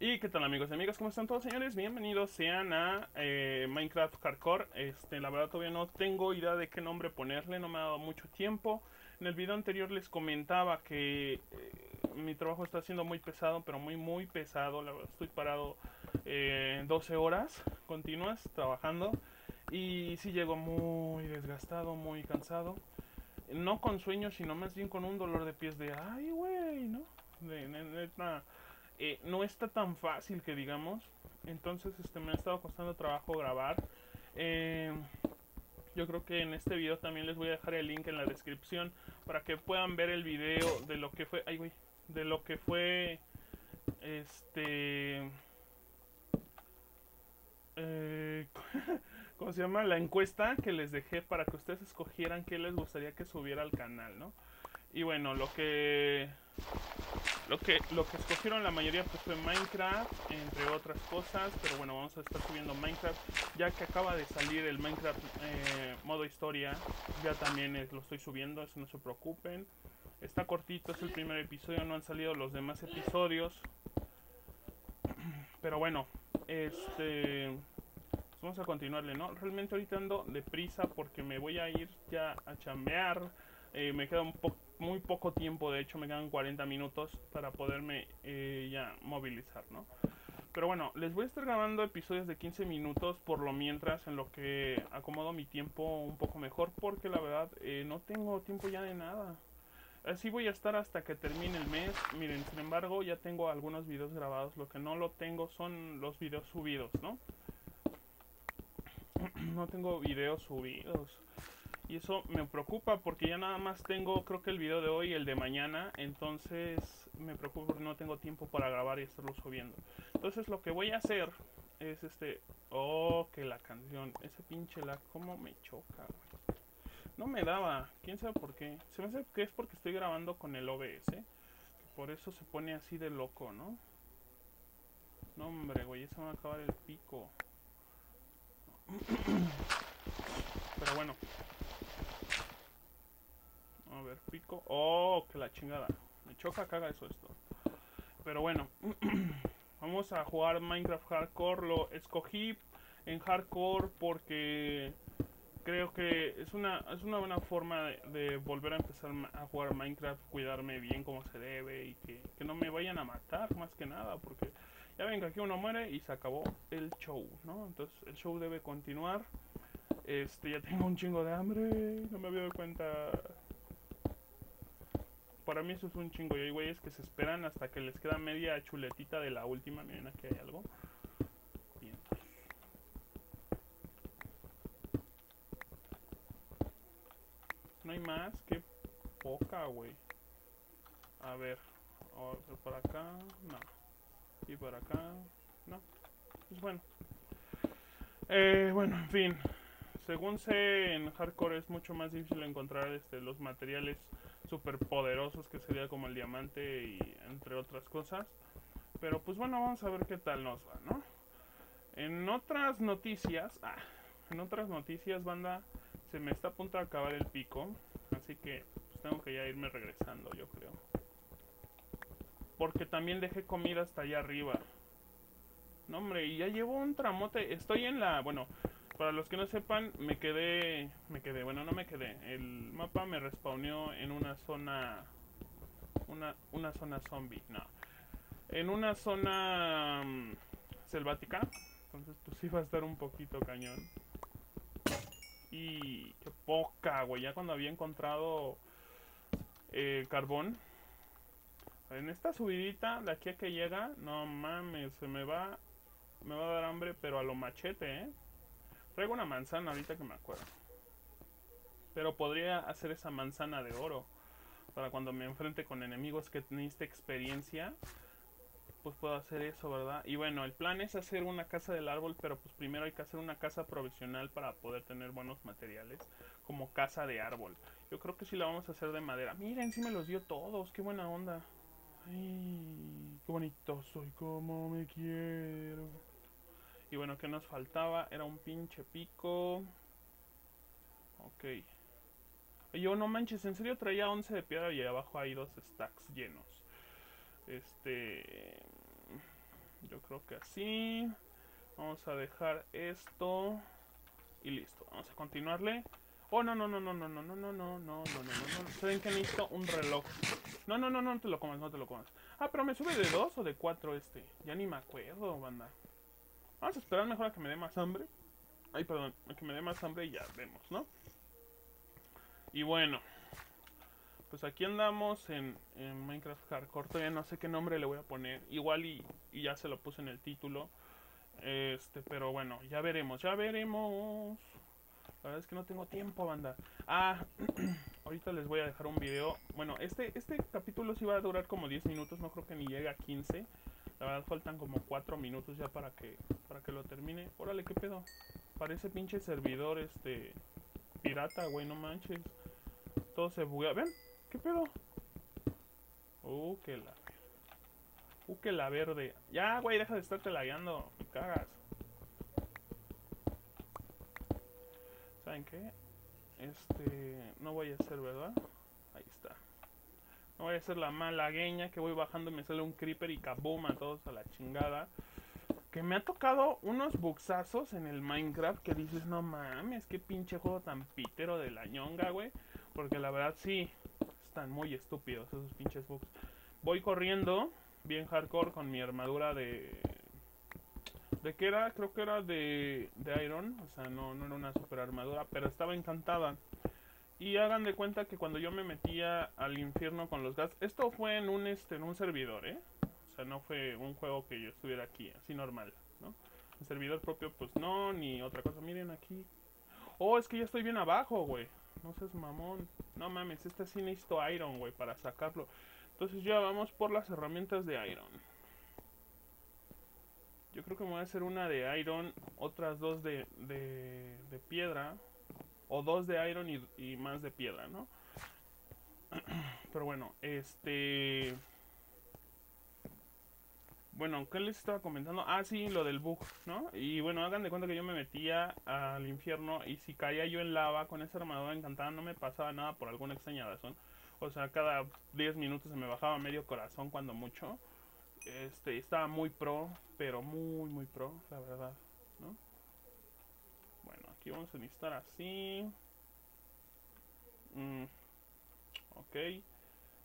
Y qué tal amigos y amigas, ¿cómo están todos señores? Bienvenidos sean a eh, Minecraft Hardcore. Este, la verdad todavía no tengo idea de qué nombre ponerle, no me ha dado mucho tiempo. En el video anterior les comentaba que eh, mi trabajo está siendo muy pesado, pero muy muy pesado. La verdad estoy parado eh, 12 horas continuas trabajando y sí llego muy desgastado, muy cansado. No con sueño, sino más bien con un dolor de pies de, ay güey, ¿no? De, de, eh, no está tan fácil que digamos. Entonces este me ha estado costando trabajo grabar. Eh, yo creo que en este video también les voy a dejar el link en la descripción para que puedan ver el video de lo que fue, ay güey, de lo que fue este eh, ¿cómo se llama? La encuesta que les dejé para que ustedes escogieran qué les gustaría que subiera al canal, ¿no? Y bueno, lo que lo que, lo que escogieron la mayoría pues fue Minecraft, entre otras cosas, pero bueno, vamos a estar subiendo Minecraft, ya que acaba de salir el Minecraft eh, modo historia, ya también lo estoy subiendo, eso no se preocupen. Está cortito, es el primer episodio, no han salido los demás episodios. Pero bueno, este... Pues vamos a continuarle, ¿no? Realmente ahorita ando deprisa porque me voy a ir ya a chambear. Eh, me queda un poco muy poco tiempo, de hecho me quedan 40 minutos para poderme eh, ya movilizar, ¿no? Pero bueno, les voy a estar grabando episodios de 15 minutos por lo mientras en lo que acomodo mi tiempo un poco mejor porque la verdad eh, no tengo tiempo ya de nada. Así voy a estar hasta que termine el mes. Miren, sin embargo ya tengo algunos videos grabados, lo que no lo tengo son los videos subidos, ¿no? no tengo videos subidos. Y eso me preocupa porque ya nada más tengo, creo que el video de hoy y el de mañana. Entonces me preocupa porque no tengo tiempo para grabar y estarlo subiendo. Entonces lo que voy a hacer es este... Oh, que la canción. Ese pinche lag, cómo me choca, güey. No me daba. ¿Quién sabe por qué? Se me hace que es porque estoy grabando con el OBS. Por eso se pone así de loco, ¿no? No, hombre, güey, eso me va a acabar el pico. Pero bueno, a ver, pico. Oh, que la chingada. Me choca caga eso esto. Pero bueno. Vamos a jugar Minecraft Hardcore. Lo escogí en Hardcore porque creo que es una, es una buena forma de, volver a empezar a jugar Minecraft, cuidarme bien como se debe y que, que, no me vayan a matar más que nada, porque ya ven que aquí uno muere y se acabó el show, ¿no? Entonces el show debe continuar. Este, ya tengo un chingo de hambre, no me había dado cuenta para mí eso es un chingo. Y hay güeyes que se esperan hasta que les queda media chuletita de la última. Miren, aquí hay algo. No hay más. Qué poca, güey. A ver. por acá. No. Y por acá. No. Pues bueno. Eh, bueno, en fin. Según sé, en hardcore es mucho más difícil encontrar este, los materiales super poderosos que sería como el diamante y entre otras cosas. Pero pues bueno, vamos a ver qué tal nos va, ¿no? En otras noticias, ah, en otras noticias, banda, se me está a punto de acabar el pico, así que pues, tengo que ya irme regresando, yo creo. Porque también dejé comida hasta allá arriba. No, hombre, y ya llevo un tramote. Estoy en la, bueno, para los que no sepan, me quedé, me quedé, bueno, no me quedé. El mapa me respawneó en una zona, una, una zona zombie, no. En una zona um, selvática, entonces pues sí va a estar un poquito cañón. Y qué poca, güey, ya cuando había encontrado eh, carbón. En esta subidita de aquí a que llega, no mames, se me va, me va a dar hambre, pero a lo machete, eh. Traigo una manzana ahorita que me acuerdo. Pero podría hacer esa manzana de oro. Para cuando me enfrente con enemigos que necesite experiencia. Pues puedo hacer eso, ¿verdad? Y bueno, el plan es hacer una casa del árbol. Pero pues primero hay que hacer una casa provisional para poder tener buenos materiales. Como casa de árbol. Yo creo que sí la vamos a hacer de madera. Miren, sí me los dio todos. Qué buena onda. Ay, qué bonito soy, como me quiero. Y bueno, ¿qué nos faltaba? Era un pinche pico. Ok. Yo no manches, en serio traía 11 de piedra y abajo hay dos stacks llenos. Este... Yo creo que así. Vamos a dejar esto. Y listo. Vamos a continuarle. Oh, no, no, no, no, no, no, no, no, no, no, no, no, no, no. ¿Saben que necesito un reloj? No, no, no, no te lo comas, no te lo comas. Ah, pero me sube de 2 o de 4 este. Ya ni me acuerdo, banda. Vamos a esperar mejor a que me dé más hambre. Ay, perdón, a que me dé más hambre y ya vemos, ¿no? Y bueno. Pues aquí andamos en, Minecraft Hardcore. Todavía no sé qué nombre le voy a poner. Igual y, y ya se lo puse en el título. Este, pero bueno, ya veremos, ya veremos. La verdad es que no tengo tiempo, banda. Ah, ahorita les voy a dejar un video. Bueno, este, este capítulo sí va a durar como 10 minutos, no creo que ni llegue a 15. La verdad faltan como 4 minutos ya para que, para que lo termine. Órale, ¿qué pedo? Parece pinche servidor, este... Pirata, güey, no manches. Todo se buguea. ¿Ven? ¿Qué pedo? Uh, que la... Uh, que la verde. Ya, güey, deja de estarte lagueando. Me cagas. ¿Saben qué? Este... No voy a hacer, ¿verdad? Ahí está. No voy a hacer la malagueña que voy bajando y me sale un creeper y kaboom a todos a la chingada. Que me ha tocado unos buxazos en el Minecraft que dices, no mames, qué pinche juego tan pitero de la ñonga, güey. Porque la verdad sí, están muy estúpidos esos pinches bugs. Voy corriendo, bien hardcore, con mi armadura de... ¿De qué era? Creo que era de, de Iron. O sea, no, no era una super armadura, pero estaba encantada. Y hagan de cuenta que cuando yo me metía al infierno con los gas, esto fue en un este en un servidor, ¿eh? O sea, no fue un juego que yo estuviera aquí, así normal, ¿no? El servidor propio pues no, ni otra cosa. Miren aquí. Oh, es que ya estoy bien abajo, güey. No seas mamón. No mames, este sí necesito iron, güey, para sacarlo. Entonces ya vamos por las herramientas de iron. Yo creo que me voy a hacer una de iron, otras dos de, de, de piedra o dos de iron y, más de piedra, ¿no? Pero bueno, este... Bueno, ¿qué les estaba comentando? Ah, sí, lo del bug, ¿no? Y bueno, hagan de cuenta que yo me metía al infierno y si caía yo en lava con esa armadura encantada no me pasaba nada por alguna extraña razón. O sea, cada 10 minutos se me bajaba medio corazón cuando mucho. Este, estaba muy pro, pero muy, muy pro, la verdad, ¿no? Vamos a necesitar así. Mm, ok.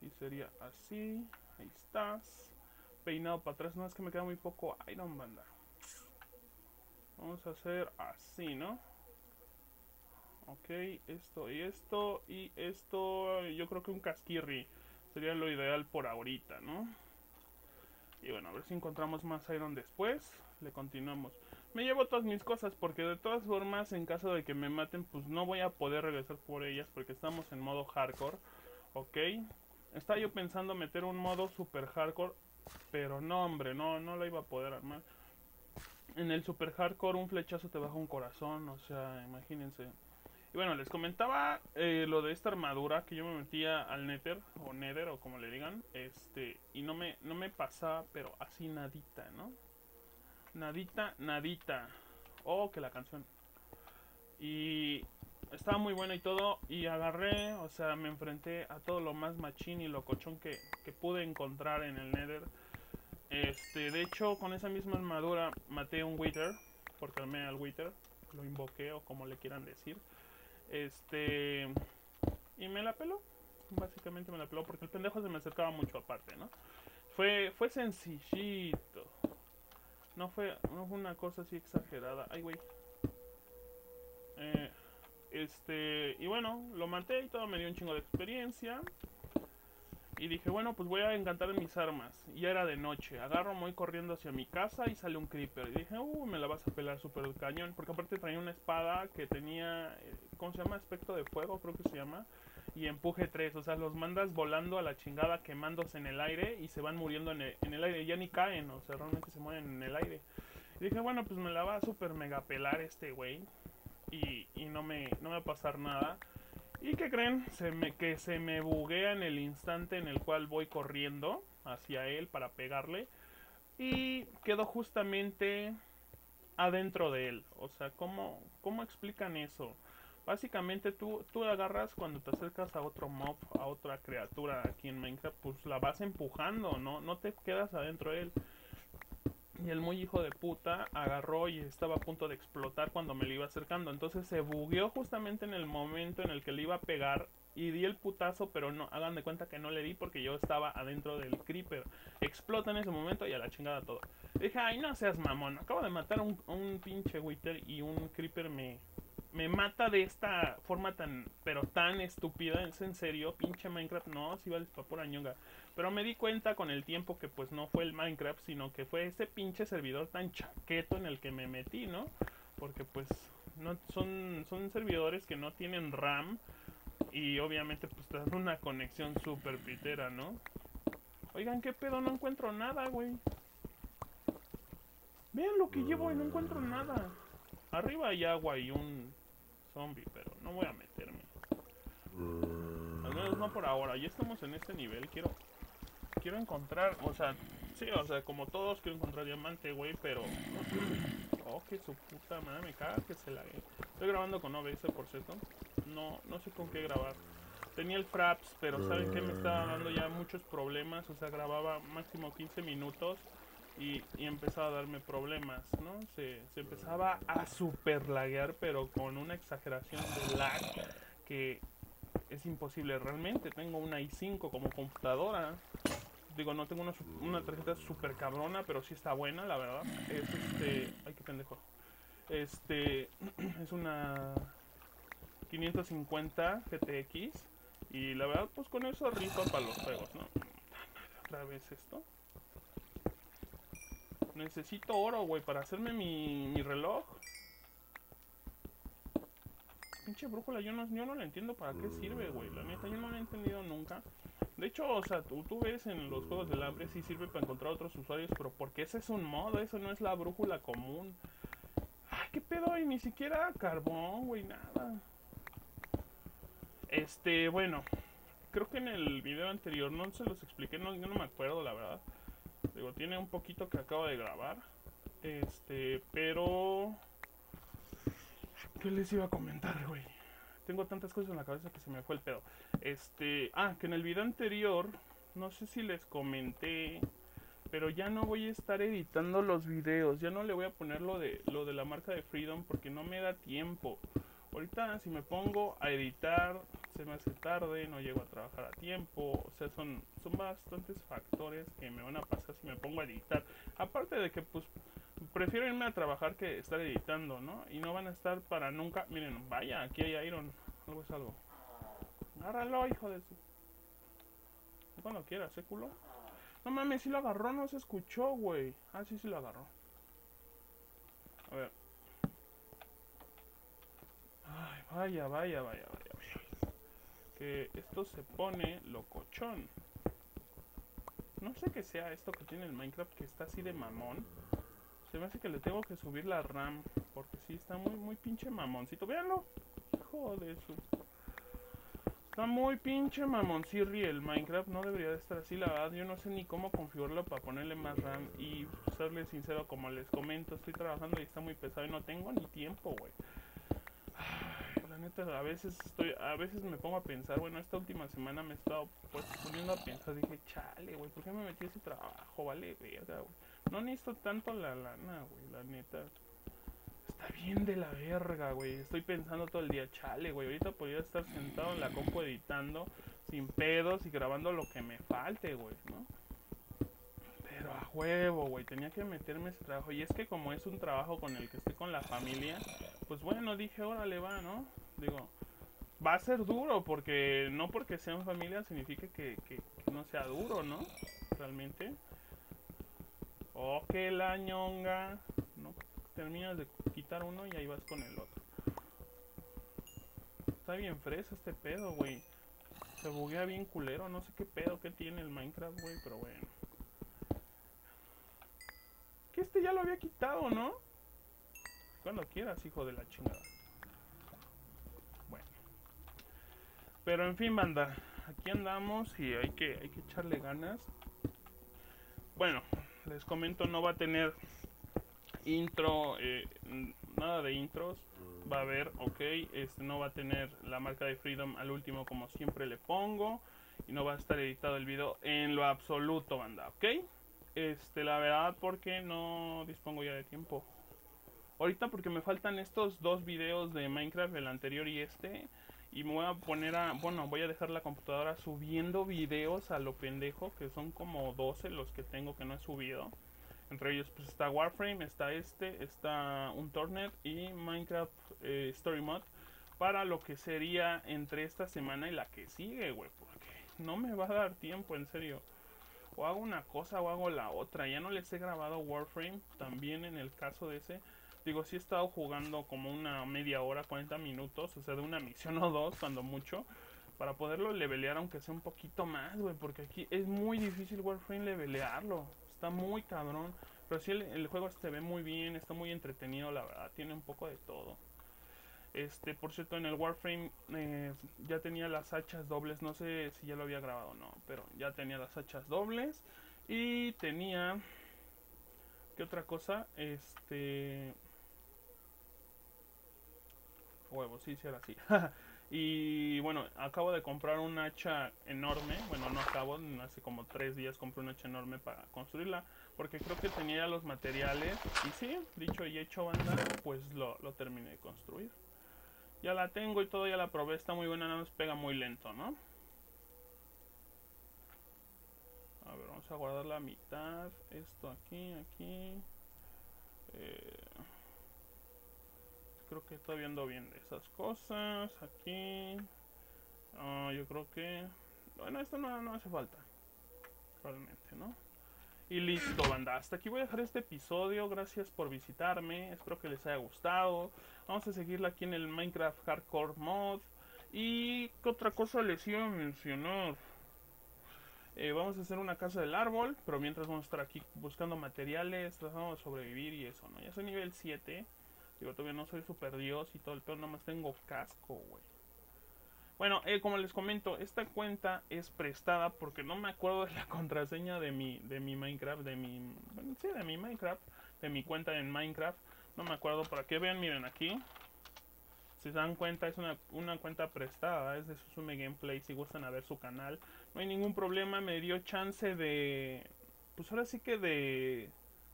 Y sería así. Ahí estás. Peinado para atrás. No, es que me queda muy poco Iron Banda. Vamos a hacer así, ¿no? Ok, esto y esto y esto. Yo creo que un casquirri sería lo ideal por ahorita, ¿no? Y bueno, a ver si encontramos más Iron después. Le continuamos. Me llevo todas mis cosas porque de todas formas en caso de que me maten pues no voy a poder regresar por ellas porque estamos en modo hardcore. Ok. Estaba yo pensando meter un modo super hardcore. Pero no hombre, no, no lo iba a poder armar. En el super hardcore un flechazo te baja un corazón. O sea, imagínense. Y bueno, les comentaba eh, lo de esta armadura que yo me metía al Nether o Nether o como le digan, este y no me no me pasaba, pero así nadita, ¿no? Nadita, nadita. Oh, que la canción. Y estaba muy buena y todo. Y agarré, o sea, me enfrenté a todo lo más machín y locochón que, que pude encontrar en el Nether. Este, de hecho, con esa misma armadura maté un Wither. Porque armé al Wither. Lo invoqué o como le quieran decir. Este. Y me la peló. Básicamente me la peló porque el pendejo se me acercaba mucho aparte, ¿no? Fue, fue sencillito. No fue, no fue una cosa así exagerada. Ay, güey. Eh, este, y bueno, lo maté y todo me dio un chingo de experiencia. Y dije, bueno, pues voy a encantar mis armas. Y ya era de noche. Agarro, voy corriendo hacia mi casa y sale un creeper. Y dije, uh, me la vas a pelar súper el cañón. Porque aparte traía una espada que tenía, eh, ¿cómo se llama? Aspecto de fuego, creo que se llama. Y empuje 3. O sea, los mandas volando a la chingada, quemándose en el aire y se van muriendo en el, en el aire. Ya ni caen, o sea, realmente se mueven en el aire. Y dije, bueno, pues me la va a súper mega pelar este güey. Y, y no, me, no me va a pasar nada. ¿Y qué creen? Se me, que se me buguea en el instante en el cual voy corriendo hacia él para pegarle. Y quedó justamente adentro de él. O sea, ¿cómo, cómo explican eso? Básicamente tú, tú agarras cuando te acercas a otro mob, a otra criatura aquí en Minecraft, pues la vas empujando, no, no te quedas adentro de él. Y el muy hijo de puta agarró y estaba a punto de explotar cuando me lo iba acercando. Entonces se bugueó justamente en el momento en el que le iba a pegar y di el putazo, pero no, hagan de cuenta que no le di porque yo estaba adentro del creeper. Explota en ese momento y a la chingada todo. Dije, ay, no seas mamón, acabo de matar a un, un pinche Wither y un creeper me, me mata de esta forma tan, pero tan estúpida, es en serio, pinche Minecraft, no, si vale por ñonga. Pero me di cuenta con el tiempo que pues no fue el Minecraft, sino que fue ese pinche servidor tan chaqueto en el que me metí, ¿no? Porque pues no son, son servidores que no tienen RAM y obviamente pues te dan una conexión super pitera, ¿no? Oigan, ¿qué pedo? No encuentro nada, güey. Vean lo que llevo y no encuentro nada. Arriba hay agua y un zombie, pero no voy a meterme. Al menos no por ahora. Ya estamos en este nivel. Quiero quiero encontrar, o sea, sí, o sea, como todos quiero encontrar diamante, güey, pero Oh, que su puta madre, me caga que se la Estoy grabando con OBS, por cierto. No no sé con qué grabar. Tenía el Fraps, pero ¿saben que Me estaba dando ya muchos problemas, o sea, grababa máximo 15 minutos y, empezaba a darme problemas, ¿no? Se, se empezaba a super laguear, pero con una exageración de lag que es imposible realmente. Tengo una i5 como computadora. Digo, no tengo una, una tarjeta super cabrona, pero sí está buena, la verdad. Es este. Ay, qué pendejo. Este. Es una 550 GTX. Y la verdad, pues con eso rifa para los juegos, ¿no? Otra vez esto. Necesito oro, güey, para hacerme mi, mi reloj. Pinche brújula, yo no, yo no la entiendo para qué sirve, güey. La neta, yo no la he entendido nunca. De hecho, o sea, tú, tú ves en los juegos del hambre sí sirve para encontrar otros usuarios, pero porque ese es un modo, eso no es la brújula común. Ay, qué pedo, y ni siquiera carbón, güey, nada. Este, bueno, creo que en el video anterior no se los expliqué, no, yo no me acuerdo, la verdad. Digo, tiene un poquito que acabo de grabar. Este, pero... ¿Qué les iba a comentar, güey? Tengo tantas cosas en la cabeza que se me fue el pedo. Este... Ah, que en el video anterior... No sé si les comenté... Pero ya no voy a estar editando los videos. Ya no le voy a poner lo de, lo de la marca de Freedom porque no me da tiempo. Ahorita si me pongo a editar se me hace tarde, no llego a trabajar a tiempo, o sea, son, son bastantes factores que me van a pasar si me pongo a editar. Aparte de que, pues, prefiero irme a trabajar que estar editando, ¿no? Y no van a estar para nunca. Miren, vaya, aquí hay Iron, algo es algo. Agárralo, hijo de. Cuando quieras, ¿eh, culo? No mames, si lo agarró, no se escuchó, güey. Ah, sí, sí lo agarró. A ver. Ay, vaya, vaya, vaya, vaya que esto se pone locochón. No sé qué sea esto que tiene el Minecraft que está así de mamón. Se me hace que le tengo que subir la RAM. Porque sí, está muy, muy pinche mamoncito. Véanlo. Hijo de su... Está muy pinche mamoncirri el Minecraft. No debería de estar así, la verdad. Yo no sé ni cómo configurarlo para ponerle más RAM. Y serles sincero, como les comento, estoy trabajando y está muy pesado y no tengo ni tiempo, güey a veces estoy, a veces me pongo a pensar, bueno, esta última semana me he estado pues, poniendo a pensar, dije, chale, güey, ¿por qué me metí ese trabajo? Vale, verga, güey. No necesito tanto la lana, güey, la neta. Está bien de la verga, güey. Estoy pensando todo el día, chale, güey. Ahorita podría estar sentado en la compu editando sin pedos y grabando lo que me falte, güey, ¿no? Pero a huevo, güey, tenía que meterme ese trabajo. Y es que como es un trabajo con el que estoy con la familia, pues bueno, dije, órale, va, ¿no? Digo, va a ser duro porque no porque sean familia significa que, que, no sea duro, ¿no? Realmente. Oh, que la ñonga. No terminas de quitar uno y ahí vas con el otro. Está bien fresa este pedo, güey. Se buguea bien culero. No sé qué pedo que tiene el Minecraft, güey, pero bueno. Que este ya lo había quitado, ¿no? Cuando quieras, hijo de la chingada. Pero en fin, banda, aquí andamos y hay que, hay que echarle ganas. Bueno, les comento, no va a tener intro, eh, nada de intros. Va a haber, ok, este no va a tener la marca de Freedom al último como siempre le pongo. Y no va a estar editado el video en lo absoluto, banda, ok. Este, la verdad, porque no dispongo ya de tiempo. Ahorita porque me faltan estos dos videos de Minecraft, el anterior y este. Y me voy a poner a... Bueno, voy a dejar la computadora subiendo videos a lo pendejo, que son como 12 los que tengo que no he subido. Entre ellos pues está Warframe, está este, está un Tornet y Minecraft eh, Story Mod. Para lo que sería entre esta semana y la que sigue, güey. Porque no me va a dar tiempo, en serio. O hago una cosa o hago la otra. Ya no les he grabado Warframe. También en el caso de ese. Digo, sí he estado jugando como una media hora, 40 minutos. O sea, de una misión o dos, cuando mucho. Para poderlo levelear aunque sea un poquito más, güey. Porque aquí es muy difícil Warframe levelearlo. Está muy cabrón. Pero sí, el, juego se ve muy bien, está muy entretenido, la verdad. Tiene un poco de todo. Este, por cierto, en el Warframe eh, ya tenía las hachas dobles. No sé si ya lo había grabado o no, pero ya tenía las hachas dobles. Y tenía. ¿Qué otra cosa? Este. Huevos, sí, sí, era así. y bueno, acabo de comprar un hacha enorme. Bueno, no acabo, hace como tres días compré un hacha enorme para construirla. Porque creo que tenía ya los materiales. Y sí, dicho y hecho, banda, pues lo, lo terminé de construir. Ya la tengo y todo, ya la probé, está muy buena, nada más pega muy lento, ¿no? A ver, vamos a guardar la mitad. Esto aquí, aquí. Eh, creo que estoy viendo bien de esas cosas. Aquí. Ah, yo creo que... Bueno, esto no, no hace falta. Realmente, ¿no? Y listo, banda. Hasta aquí voy a dejar este episodio. Gracias por visitarme. Espero que les haya gustado. Vamos a seguirla aquí en el Minecraft Hardcore Mod. Y qué otra cosa les iba a mencionar. Eh, vamos a hacer una casa del árbol. Pero mientras vamos a estar aquí buscando materiales. Tratando de sobrevivir y eso, ¿no? Ya soy nivel 7. Digo, todavía no soy super dios y todo el peor. Nada más tengo casco, güey. Bueno, eh, como les comento, esta cuenta es prestada porque no me acuerdo de la contraseña de mi, de mi Minecraft, de mi, bueno, sí, de mi Minecraft, de mi cuenta en Minecraft. No me acuerdo, para que vean, miren aquí. Si se dan cuenta, es una, una cuenta prestada, es de Susume Gameplay, si gustan a ver su canal. No hay ningún problema, me dio chance de, pues ahora sí que de,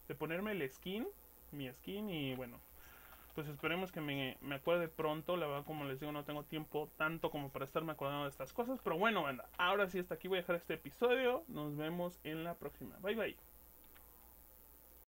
de ponerme el skin, mi skin y bueno, pues esperemos que me, me, acuerde pronto. La verdad, como les digo, no tengo tiempo tanto como para estarme acordando de estas cosas. Pero bueno, banda, ahora sí, hasta aquí voy a dejar este episodio. Nos vemos en la próxima. Bye bye.